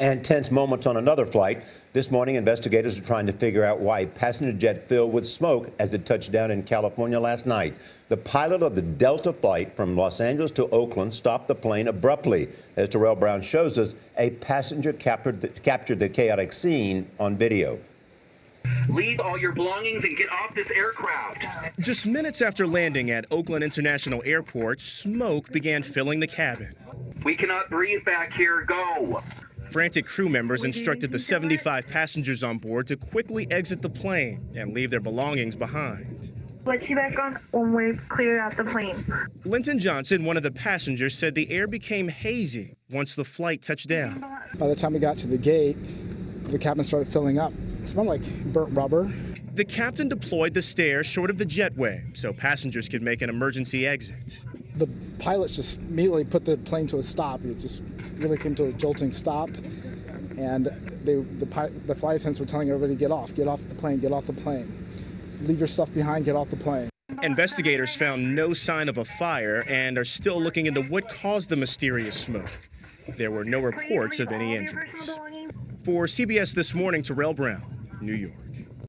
And tense moments on another flight. This morning, investigators are trying to figure out why a passenger jet filled with smoke as it touched down in California last night. The pilot of the Delta flight from Los Angeles to Oakland stopped the plane abruptly. As Terrell Brown shows us, a passenger captured the, captured the chaotic scene on video. Leave all your belongings and get off this aircraft. Just minutes after landing at Oakland International Airport, smoke began filling the cabin. We cannot breathe back here. Go. Frantic crew members instructed the 75 passengers on board to quickly exit the plane and leave their belongings behind. Let's you back on when we clear out the plane. Linton Johnson, one of the passengers, said the air became hazy once the flight touched down. By the time we got to the gate, the cabin started filling up. It smelled like burnt rubber. The captain deployed the stairs short of the jetway so passengers could make an emergency exit. The pilots just immediately put the plane to a stop. It just really came to a jolting stop. And they, the, the flight attendants were telling everybody, get off, get off the plane, get off the plane. Leave your stuff behind, get off the plane. Investigators found no sign of a fire and are still looking into what caused the mysterious smoke. There were no reports of any injuries. For CBS This Morning, Terrell Brown, New York.